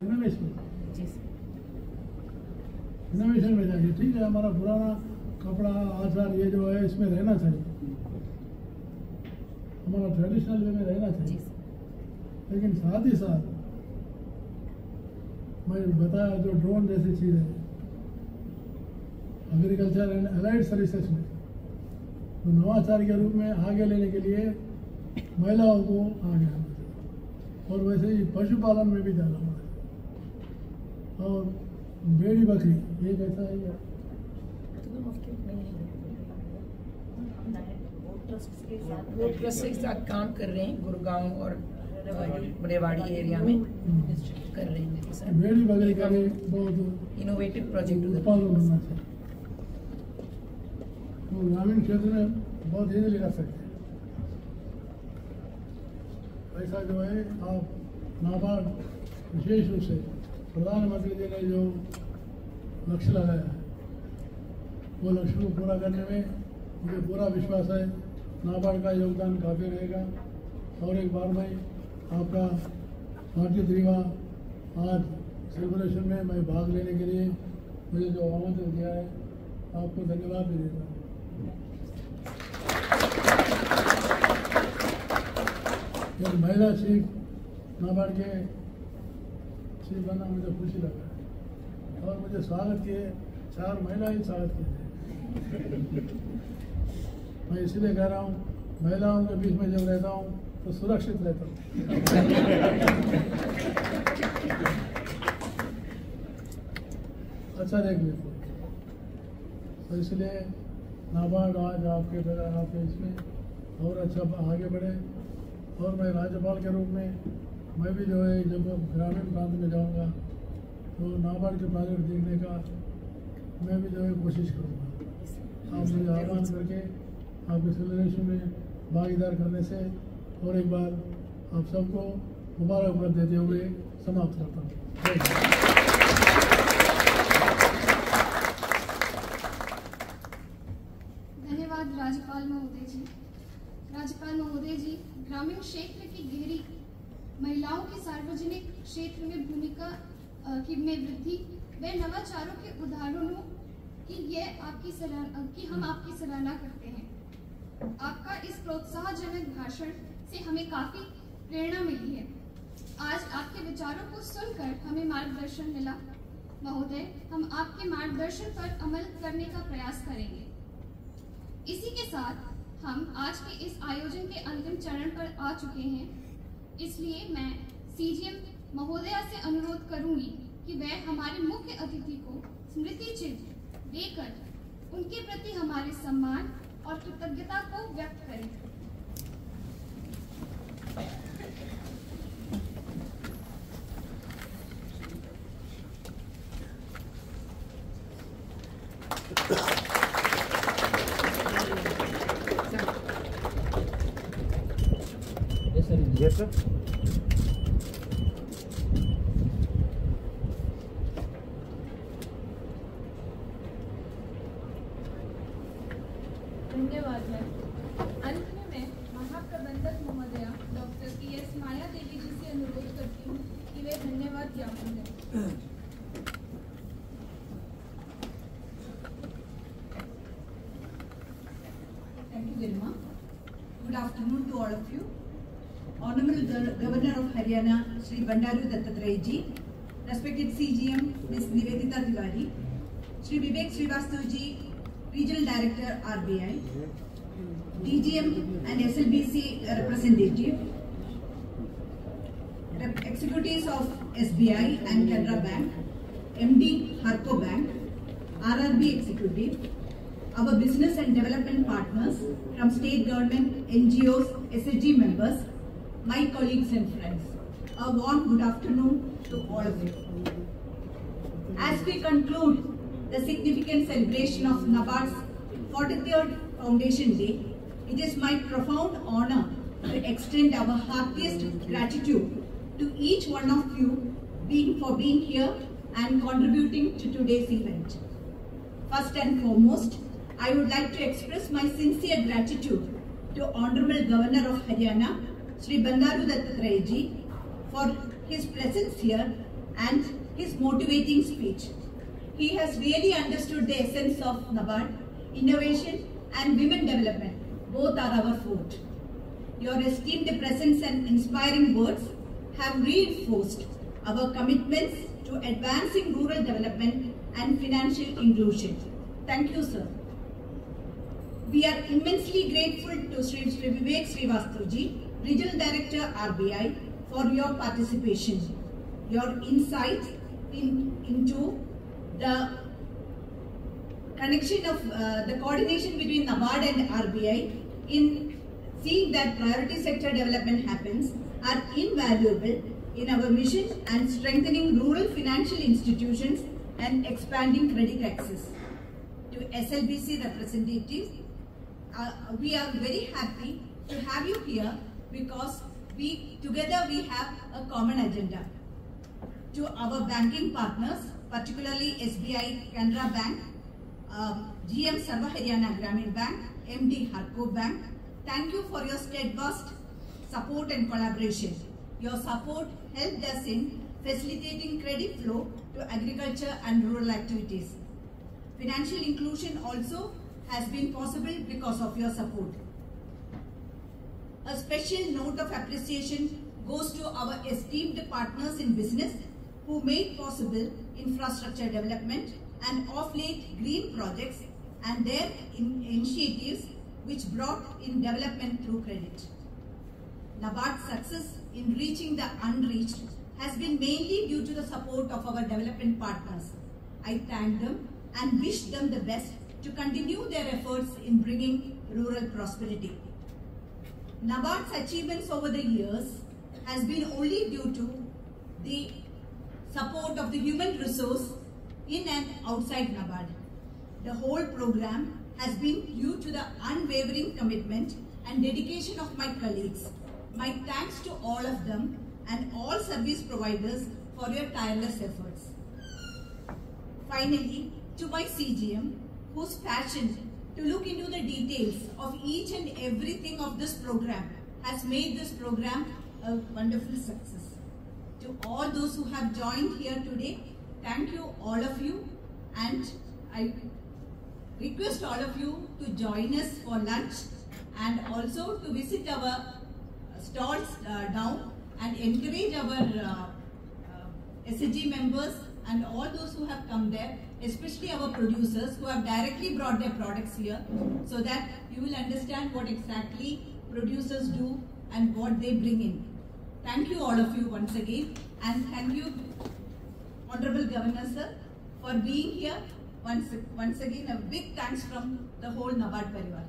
Innovation में जाएँगे ठीक है हमारा पुराना कपड़ा आचार ये जो है इसमें रहना चाहिए। हमारा ट्रेडिशनल वे में रहना चाहिए। लेकिन साथ ही साथ मैं बताया जो ड्रोन जैसी चीज़ है एग्रीकल्चर एंड अलाइड सर्विसेज़ में तो नवाचार के रूप में आगे लेने के लिए महिलाओं को आगे आना चाहिए। और वैसे ही पशुपालन में भी जाना चाहिए और बेड़ी बकरी ये कैसा है क्या वो ट्रस्ट के साथ काम कर रहे हैं गुरुगांव और बड़ेवाड़ी एरिया में कर रहे हैं। बेड़ी बकरी का भी बहुत इनोवेटिव प्रोजेक्ट तो ग्रामीण क्षेत्र में बहुत इजीली कर सकते हैं। पैसा जो है आप नाबार्ड विशेष रूप से प्रधानमंत्री जी ने जो लक्ष्य लगाया है, वो लक्ष्य को पूरा करने में मुझे पूरा विश्वास है। नाबार्ड का योगदान काफ़ी रहेगा। और एक बार मैं आपका पार्टी दिवा आज सेलिब्रेशन में मैं भाग लेने के लिए मुझे जो आमंत्रण दिया है, आपको धन्यवाद भी देता हूँ। एक महिला चीफ नाबार्ड के चीफ बनना मुझे खुशी लगा। और मुझे स्वागत किए। चार महिला ही स्वागत किए। मैं इसलिए कह रहा हूँ, महिलाओं के बीच में जब रहता हूँ तो सुरक्षित रहता हूँ। अच्छा देख लेते तो इसलिए नाबार्ड आज आपके बगैर आपके इसमें और अच्छा आगे बढ़े। और मैं राज्यपाल के रूप में मैं भी जो है जब ग्रामीण प्रांत में जाऊँगा तो नाबार्ड के प्रोजेक्ट देखने का मैं भी जो है कोशिश करूँगा। आप मुझे आह्वान करके आपके सेलिब्रेशन में भागीदार करने से और एक बार आप सबको मुबारकबाद देते हुए समाप्त करता हूँ। राज्यपाल महोदय जी। राज्यपाल महोदय जी, ग्रामीण क्षेत्र की गहरी महिलाओं की सार्वजनिक क्षेत्र में भूमिका की में वृद्धि। व नवाचारों के उदाहरणों की यह आपकी सराहना की हम आपकी सराहना करते हैं। आपका इस प्रोत्साहजनक भाषण से हमें काफ़ी प्रेरणा मिली है। आज आपके विचारों को सुनकर हमें मार्गदर्शन मिला। महोदय, हम आपके मार्गदर्शन पर अमल करने का प्रयास करेंगे। इसी के साथ हम आज के इस आयोजन के अंतिम चरण पर आ चुके हैं। इसलिए मैं सीजीएम महोदया से अनुरोध करूँगी कि वह हमारे मुख्य अतिथि को स्मृति चिन्ह देकर उनके प्रति हमारे सम्मान और कृतज्ञता को व्यक्त करें Yes, sir. धन्यवाद है अंत में मैं महाप्रबंधक महोदया doctor P S Maya Devi ji से अनुरोध करती हूँ कि वे धन्यवाद ज्ञापन करें Garima. Good afternoon to all of you. Honorable Gov- Governor of Haryana, Shri Bandaru Dattatreya ji, respected CGM, Ms. Nivedita Tiwari, Shri Vivek Srivastav ji, Regional Director RBI, DGM and SLBC representative, rep- executives of SBI and Canara Bank, MD Harco Bank, RRB executive, our business and development partners from state government, NGOs, SHG members, my colleagues and friends. A warm good afternoon to all of you. As we conclude the significant celebration of NABARD's 43rd Foundation Day, it is my profound honor to extend our heartiest gratitude to each one of you being for being here and contributing to today's event. First and foremost, I would like to express my sincere gratitude to Honorable Governor of Haryana, Sri Bandaru Dattatreya ji, for his presence here and his motivating speech. He has really understood the essence of NABARD, innovation and women development. Both are our forte. Your esteemed presence and inspiring words have reinforced our commitments to advancing rural development and financial inclusion. Thank you, sir. We are immensely grateful to Sri, Vivek Srivastav Regional Director RBI, for your participation, your insight in, into the connection of uh, the coordination between NABARD and RBI in seeing that priority sector development happens are invaluable in our mission and strengthening rural financial institutions and expanding credit access. To SLBC representatives, uh, we are very happy to have you here because we together we have a common agenda. To our banking partners, particularly SBI, Canara Bank, um, GM Sarva Haryana Gramin Bank, MD Harco Bank, thank you for your steadfast support and collaboration. Your support helped us in facilitating credit flow to agriculture and rural activities. Financial inclusion also has been possible because of your support. A special note of appreciation goes to our esteemed partners in business who made possible infrastructure development and of late green projects and their in initiatives which brought in development through credit. NABARD's success in reaching the unreached has been mainly due to the support of our development partners. I thank them and wish them the best to continue their efforts in bringing rural prosperity. NABARD's achievements over the years has been only due to the support of the human resource in and outside NABARD. The whole program has been due to the unwavering commitment and dedication of my colleagues. My thanks to all of them and all service providers for your tireless efforts. Finally, to my CGM, whose passion to look into the details of each and everything of this program has made this program a wonderful success. To all those who have joined here today, thank you all of you and I request all of you to join us for lunch and also to visit our stalls uh, down and encourage our uh, uh, members and all those who have come there, especially our producers who have directly brought their products here so that you will understand what exactly producers do and what they bring in. Thank you all of you once again and thank you Honorable Governor Sir for being here. Once, once again a big thanks from the whole NABARD Parivar.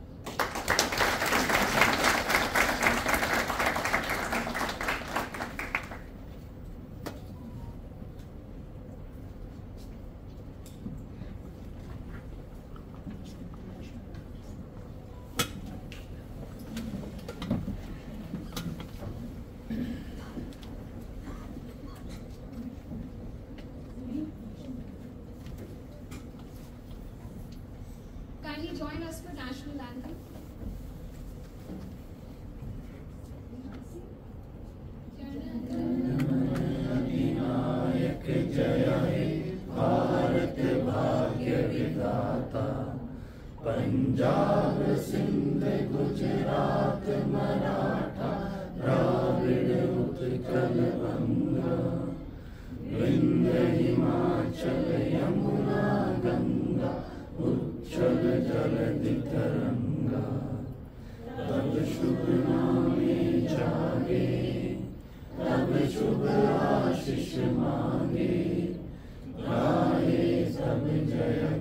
Punjab Sindh Gujarat Maratha Dravid Utkal Ganga विंध हिमाचल यमुना गंगा उच्छल जल तरंगा तब शुभ नामे जागे तब शुभ आशीष मांगे गाए सब जय